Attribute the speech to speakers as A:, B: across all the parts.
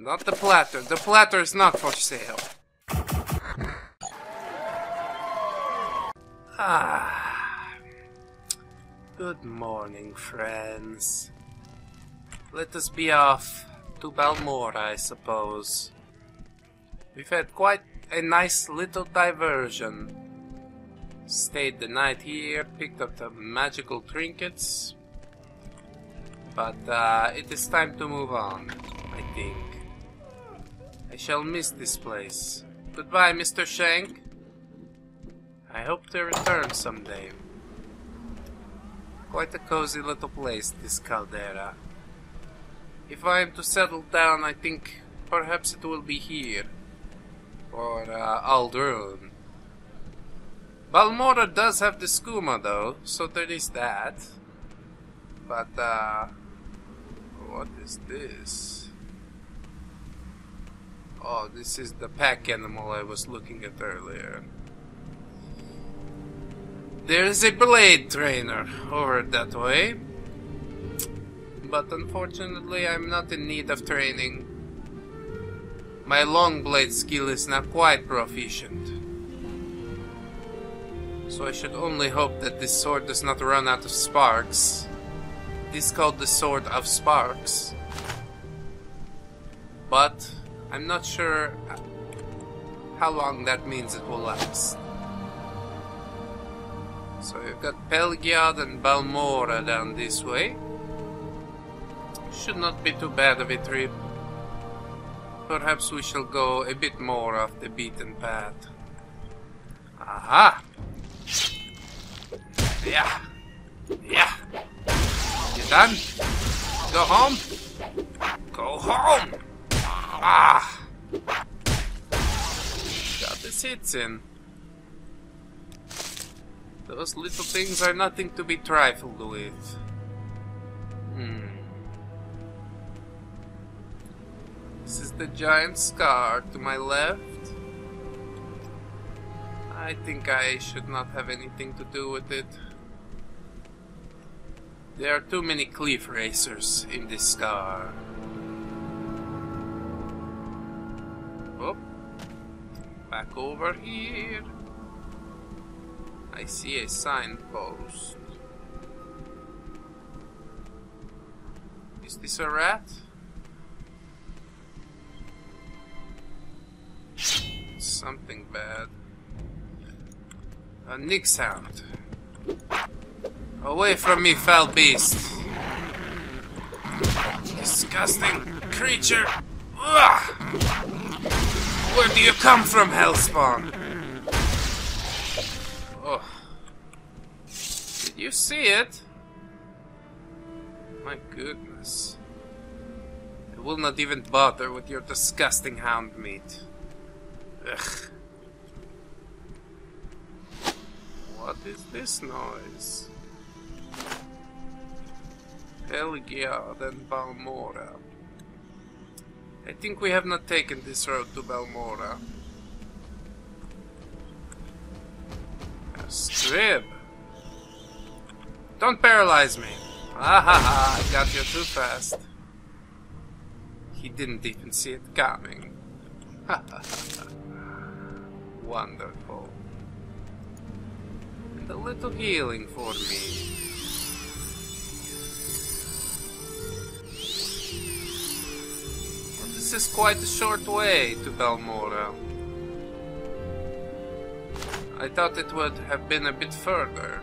A: Not the platter. The platter is not for sale. Ah. Good morning, friends. Let us be off to Balmora, I suppose. We've had quite a nice little diversion. Stayed the night here, picked up the magical trinkets. But uh, it is time to move on, I think. I shall miss this place. Goodbye, Mr. Shank. I hope to return someday. Quite a cozy little place, this caldera. If I am to settle down, I think perhaps it will be here. Or uh, Ald'ruhn. Balmora does have the skooma though, so there is that. But, uh... What is this? Oh, this is the pack animal I was looking at earlier. There's a blade trainer over that way. But unfortunately, I'm not in need of training. My long blade skill is not quite proficient. So I should only hope that this sword does not run out of sparks. This is called the Sword of Sparks. But I'm not sure uh, how long that means it will last. So we've got Pelagiad and Balmora down this way. Should not be too bad of a trip. Perhaps we shall go a bit more off the beaten path. Aha! Yeah! Yeah! You done? Go home? Go home! Ah! Got the hits in. Those little things are nothing to be trifled with. Hmm. This is the giant scar to my left. I think I should not have anything to do with it. There are too many cliff racers in this scar. Back over here. I see a signpost. Is this a rat? Something bad. A Nixhound. Away from me, foul beast. Disgusting creature. Ugh. Where do you come from, Hellspawn? Oh. Did you see it? My goodness. I will not even bother with your disgusting hound meat. Ugh. What is this noise? Pelagiad and Balmora. I think we have not taken this road to Balmora. Strip! Don't paralyze me! Ah ha ha, I got you too fast. He didn't even see it coming. Ha ha ha. Wonderful. And a little healing for me. This is quite a short way to Balmora. I thought it would have been a bit further.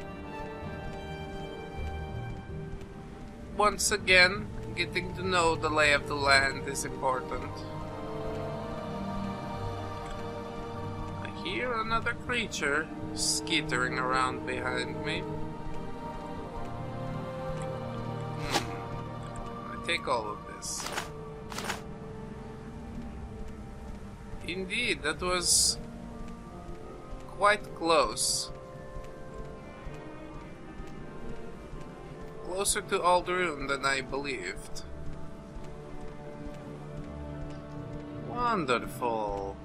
A: Once again, getting to know the lay of the land is important. I hear another creature skittering around behind me. Hmm. I take all of this. Indeed, that was quite close. Closer to Ald'ruhn than I believed. Wonderful.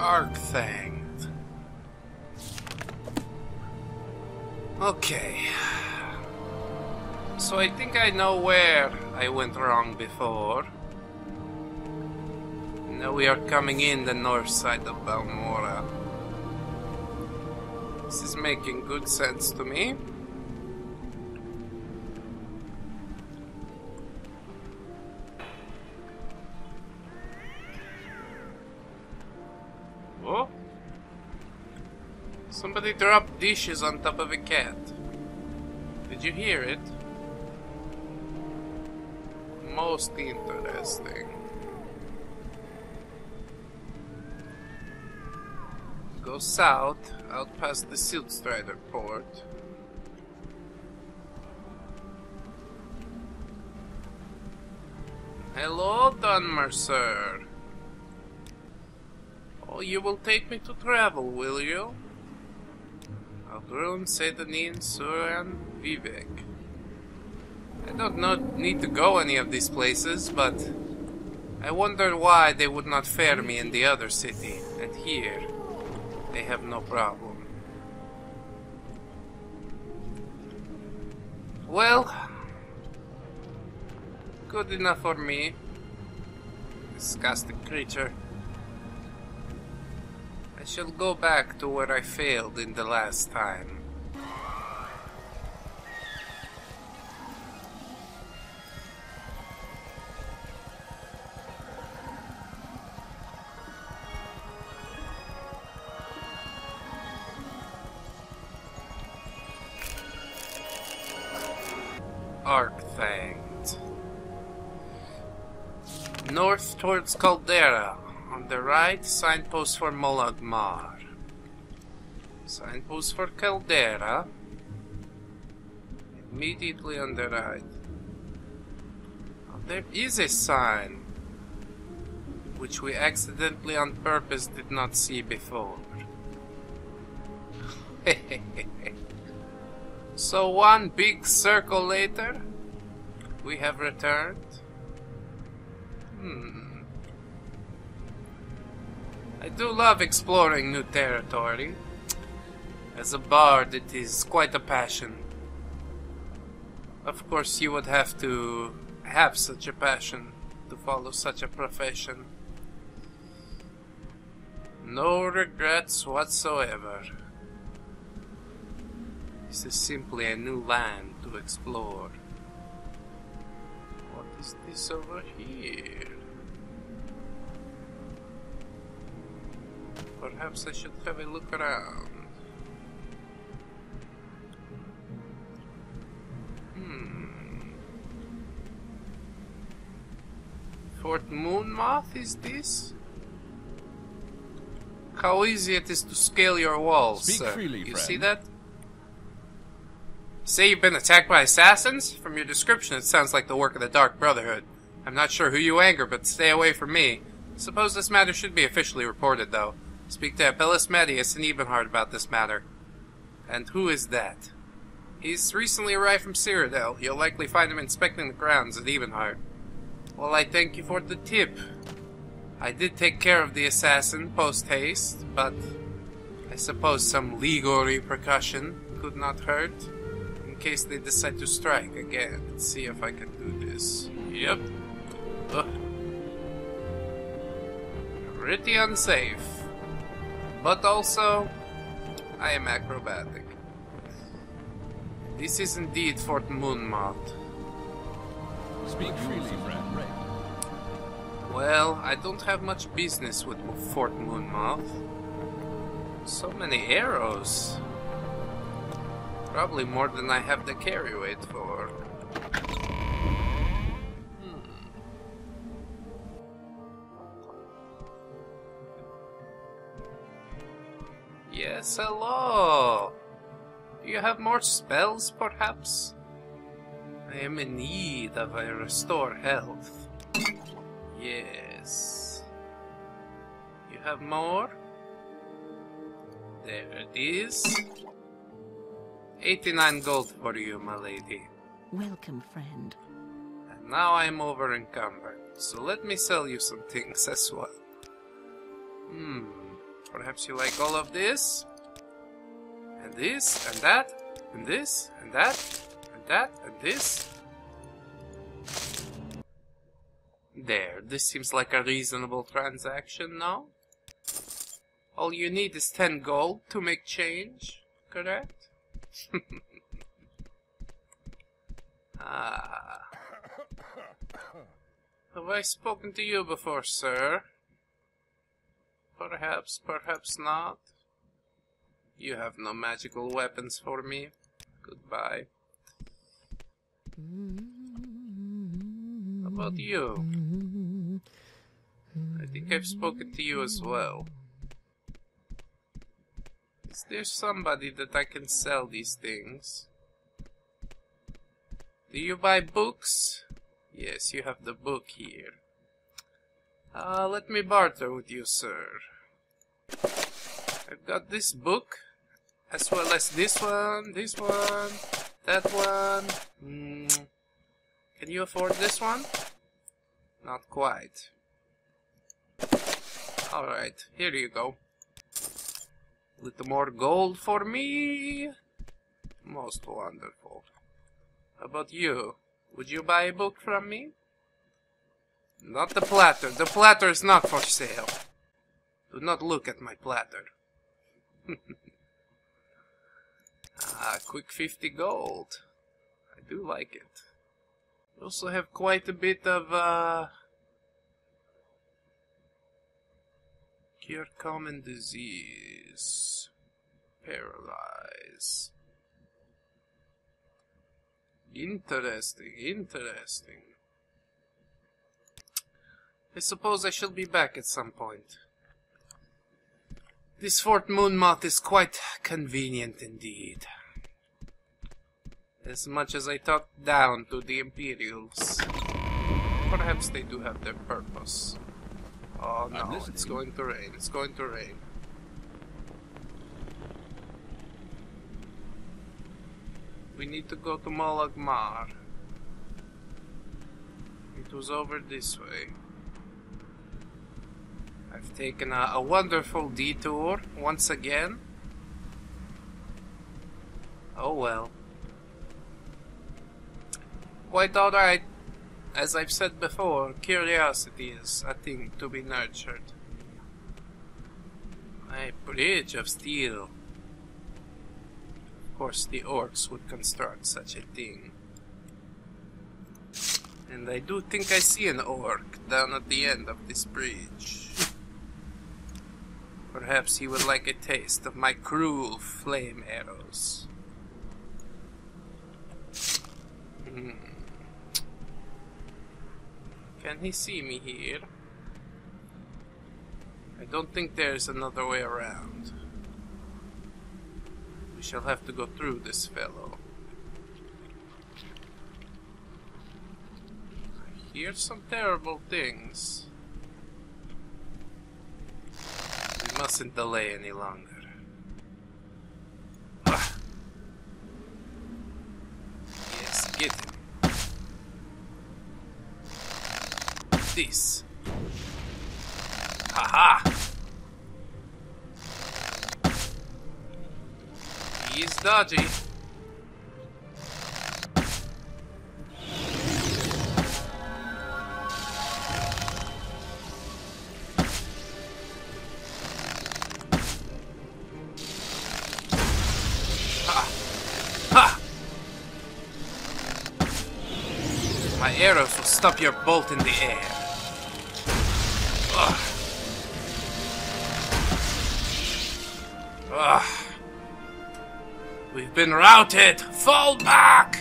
A: Arkngthand. Okay. So I think I know where I went wrong before. Now we are coming in the north side of Balmora. This is making good sense to me. Somebody dropped dishes on top of a cat. Did you hear it? Most interesting. Go south, out past the Siltstrider port. Hello, Dunmercer. Oh, you will take me to travel, will you? Ald'ruhn, Sedanin, Suran, Vivec. I don't know, need to go any of these places, but I wonder why they would not fare me in the other city, and here they have no problem. Well, good enough for me. Disgusting creature. Shall go back to where I failed in the last time. Arc thanged. North towards Caldera. On the right, signpost for Molag Mar. Signpost for Caldera. Immediately on the right. There is a sign. Which we accidentally on purpose did not see before. so one big circle later, we have returned. Hmm. I do love exploring new territory. As a bard, it is quite a passion. Of course, you would have to have such a passion to follow such a profession. No regrets whatsoever. This is simply a new land to explore. What is this over here? Perhaps I should have a look around. Hmm. Fort Moonmoth is this? How easy it is to scale your walls,
B: Speak
A: sir.
B: freely,
A: you
B: friend.
A: see that? Say you've been attacked by assassins? From your description, it sounds like the work of the Dark Brotherhood. I'm not sure who you anger, but stay away from me. Suppose this matter should be officially reported, though. Speak to Apelles Matius and Ebonheart about this matter. And who is that? He's recently arrived from Cyrodiil. You'll likely find him inspecting the grounds at Ebonheart. Well, I thank you for the tip. I did take care of the assassin post haste, but I suppose some legal repercussion could not hurt. In case they decide to strike again. Let's see if I can do this. Yep. Ugh. Pretty unsafe. But also, I am acrobatic. This is indeed Fort Moonmoth.
B: Speak freely, friend.
A: Well, I don't have much business with Fort Moonmoth. So many arrows. Probably more than I have the carry weight for. Yes, hello. Do you have more spells, perhaps? I am in need of a restore health. Yes. You have more? There it is. 89 gold for you, my lady.
C: Welcome, friend.
A: And now I'm over encumbered, so let me sell you some things as well. Hmm. Perhaps you like all of this? And this, and that, and this, and that, and that, and this. There, this seems like a reasonable transaction, no? All you need is 10 gold to make change, correct? ah. Have I spoken to you before, sir? Perhaps, perhaps not. You have no magical weapons for me. Goodbye. How about you? I think I've spoken to you as well. Is there somebody that I can sell these things? Do you buy books? Yes, you have the book here. Uh, let me barter with you, sir. I've got this book, as well as this one, this one, that one. Mm. Can you afford this one? Not quite. Alright, here you go. A Little more gold for me. Most wonderful. How about you? Would you buy a book from me? Not the platter. The platter is not for sale. Do not look at my platter. ah, quick 50 gold. I do like it. We also have quite a bit of, uh... Cure common disease. Paralyze. Interesting, interesting. I suppose I shall be back at some point. This Fort Moonmoth is quite convenient indeed. As much as I talk down to the Imperials, perhaps they do have their purpose. Oh no, it's going to rain, it's going to rain. We need to go to Molag Mar. It was over this way. I've taken a, a wonderful detour once again. Oh well. Quite alright. As I've said before, curiosity is a thing to be nurtured. A bridge of steel. Of course, the orcs would construct such a thing. And I do think I see an orc down at the end of this bridge. Perhaps he would like a taste of my cruel flame arrows. Hmm. Can he see me here? I don't think there's another way around. We shall have to go through this fellow. I hear some terrible things. We mustn't delay any longer. Ah. Yes, get him. This. Haha! He is dodgy. Will stop your bolt in the air. Ugh. Ugh. We've been routed! Fall back!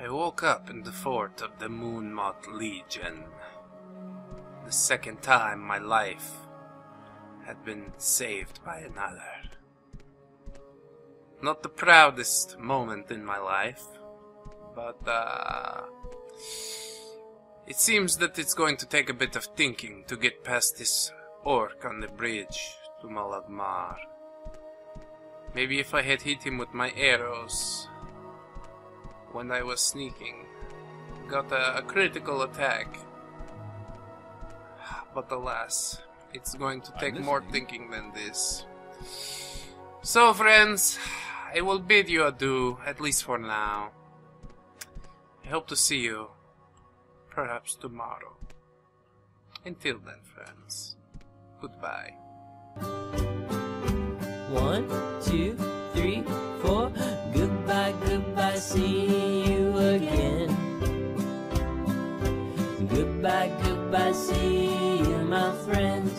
A: I woke up in the fort of the Moonmoth Legion. The second time my life had been saved by another. Not the proudest moment in my life, but uh, it seems that it's going to take a bit of thinking to get past this orc on the bridge to Molag Mar. Maybe if I had hit him with my arrows, when I was sneaking. Got a, a critical attack. But alas, it's going to take more thinking than this. So, friends, I will bid you adieu, at least for now. I hope to see you, perhaps tomorrow. Until then, friends, goodbye.
D: One, two, three, four. Goodbye, goodbye, see you again. Goodbye, goodbye, see you, my friends.